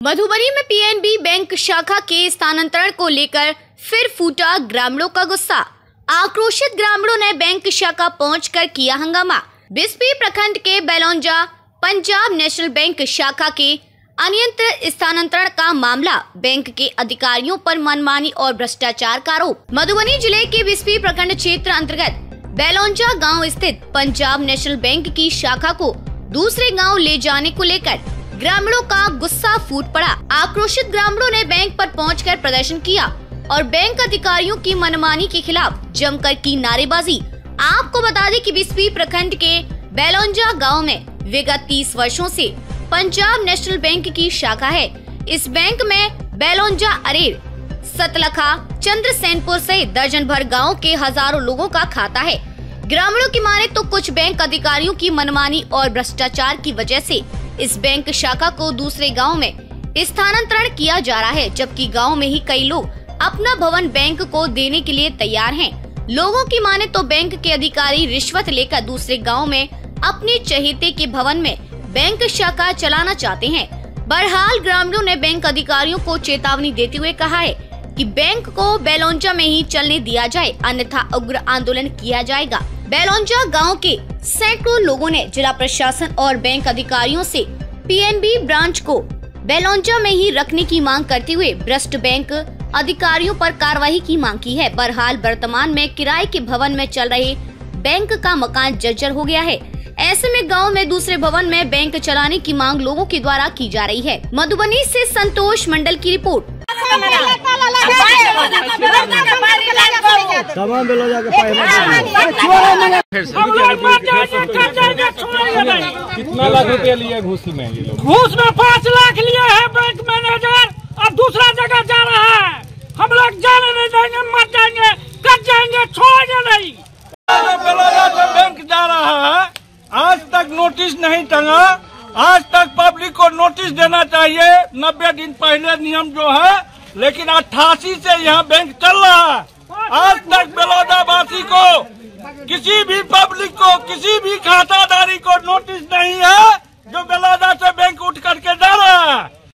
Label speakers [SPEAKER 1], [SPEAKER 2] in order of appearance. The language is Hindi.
[SPEAKER 1] मधुबनी में पीएनबी बैंक शाखा के स्थानांतरण को लेकर फिर फूटा ग्रामीणों का गुस्सा। आक्रोशित ग्रामीणों ने बैंक शाखा पहुंचकर किया हंगामा। बिस्पी प्रखंड के बेलौंजा पंजाब नेशनल बैंक शाखा के अनियंत्रित स्थानांतरण का मामला बैंक के अधिकारियों पर मनमानी और भ्रष्टाचार का आरोप। मधुबनी ज़िले के बिस्पी प्रखंड क्षेत्र अंतर्गत बेलौंजा गाँव स्थित पंजाब नेशनल बैंक की शाखा को दूसरे गाँव ले जाने को लेकर ग्रामीणों का गुस्सा फूट पड़ा। आक्रोशित ग्रामीणों ने बैंक पर पहुंचकर प्रदर्शन किया और बैंक अधिकारियों की मनमानी के खिलाफ जमकर की नारेबाजी। आपको बता दें कि बिस्पी प्रखंड के बेलौंजा गाँव में विगत 30 वर्षों से पंजाब नेशनल बैंक की शाखा है। इस बैंक में बेलौंजा अरेर, सतलखा चंद्र सेनपुर सहित दर्जन भर गाँव के हज़ारों लोगों का खाता है। ग्रामीणों की माने तो कुछ बैंक अधिकारियों की मनमानी और भ्रष्टाचार की वजह से इस बैंक शाखा को दूसरे गाँव में स्थानांतरण किया जा रहा है, जबकि गाँव में ही कई लोग अपना भवन बैंक को देने के लिए तैयार हैं। लोगों की माने तो बैंक के अधिकारी रिश्वत लेकर दूसरे गाँव में अपने चहेते के भवन में बैंक शाखा चलाना चाहते हैं बहरहाल ग्रामीणों ने बैंक अधिकारियों को चेतावनी देते हुए कहा है कि बैंक को बेलौंजा में ही चलने दिया जाए, अन्यथा उग्र आंदोलन किया जाएगा बेलौंजा गाँव के सैकड़ों लोगों ने जिला प्रशासन और बैंक अधिकारियों से पीएनबी ब्रांच को बेलौंजा में ही रखने की मांग करते हुए भ्रष्ट बैंक अधिकारियों पर कार्रवाई की मांग की है बहरहाल वर्तमान में किराए के भवन में चल रहे बैंक का मकान जर्जर हो गया है ऐसे में गाँव में दूसरे भवन में बैंक चलाने की मांग लोगों के द्वारा की जा रही है मधुबनी से संतोष मंडल की रिपोर्ट
[SPEAKER 2] तमाम बेलो जाके
[SPEAKER 3] जाएँगे जाएँगे
[SPEAKER 4] कितना लाख रुपया लिया घूस में ये लोग?
[SPEAKER 3] घूस में पाँच लाख लिया है बैंक मैनेजर और दूसरा जगह जा रहा है। हम लोग जाने नहीं देंगे मर जाएँगे कर जाएँगे छोड़ेंगे नहीं।
[SPEAKER 5] से बैंक जा रहा है आज तक नोटिस नहीं टंगा। आज तक पब्लिक को नोटिस देना चाहिए। नब्बे दिन पहले नियम जो है लेकिन अट्ठासी से यहाँ बैंक चल रहा है। आज तक बलौदाबासी को, किसी भी पब्लिक को, किसी भी खाताधारी को नोटिस नहीं है।